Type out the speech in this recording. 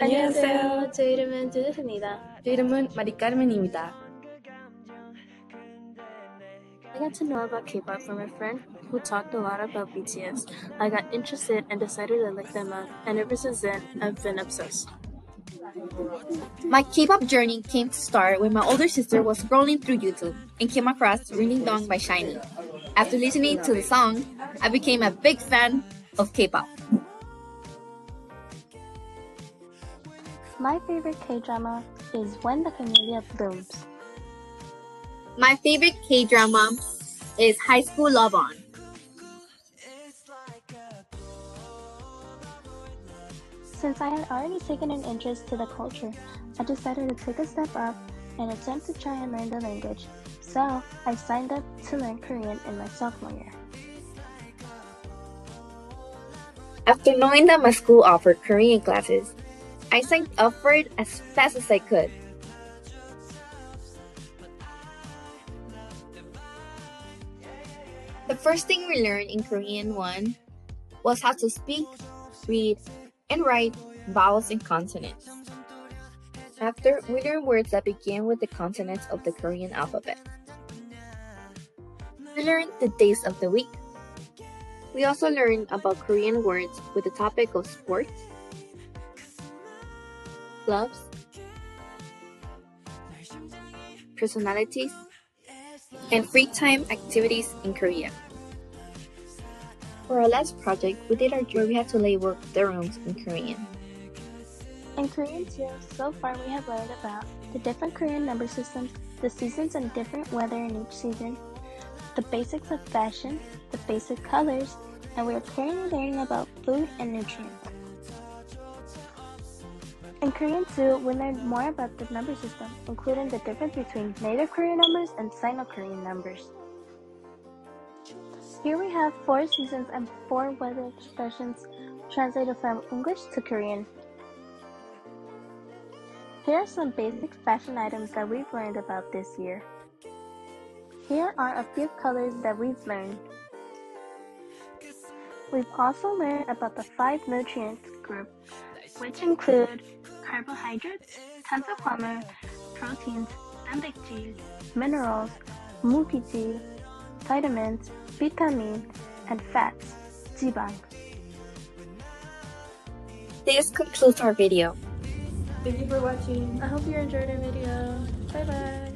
안녕하세요. 제 이름은 조제스입니다. 제 이름은 마리카르멘입니다. I got to know about K-pop from a friend who talked a lot about BTS. I got interested and decided to look them up, and ever since then, I've been obsessed. My K-pop journey came to start when my older sister was scrolling through YouTube and came across Ring Ding Dong by SHINee. After listening to the song, I became a big fan of K-pop. My favorite K-drama is When the Camellia Blooms. My favorite K-drama is High School Love On. Since I had already taken an interest to the culture, I decided to take a step up and attempt to try and learn the language. So, I signed up to learn Korean in my sophomore year. After knowing that my school offered Korean classes, I signed up for it as fast as I could. The first thing we learned in Korean 1 was how to speak, read, and write vowels and consonants. After, we learned words that begin with the consonants of the Korean alphabet. We learned the days of the week. We also learned about Korean words with the topic of sports, clubs, personalities, and free time activities in Korea. For our last project, we did our where we had to label the rooms in Korean. In Korean too, so far we have learned about the different Korean number systems, the seasons and different weather in each season, the basics of fashion, the basic colors, and we are currently learning about food and nutrients. In Korean 2, we learned more about the number system, including the difference between native Korean numbers and Sino-Korean numbers. Here we have four seasons and four weather expressions translated from English to Korean. Here are some basic fashion items that we've learned about this year. Here are a few colors that we've learned. We've also learned about the five nutrients group, which include carbohydrates, tons of hummus, proteins, ambic cheese, minerals, mukiji, vitamins, vitamins, and fats, jibang. This concludes our video. Thank you for watching. I hope you enjoyed our video. Bye bye.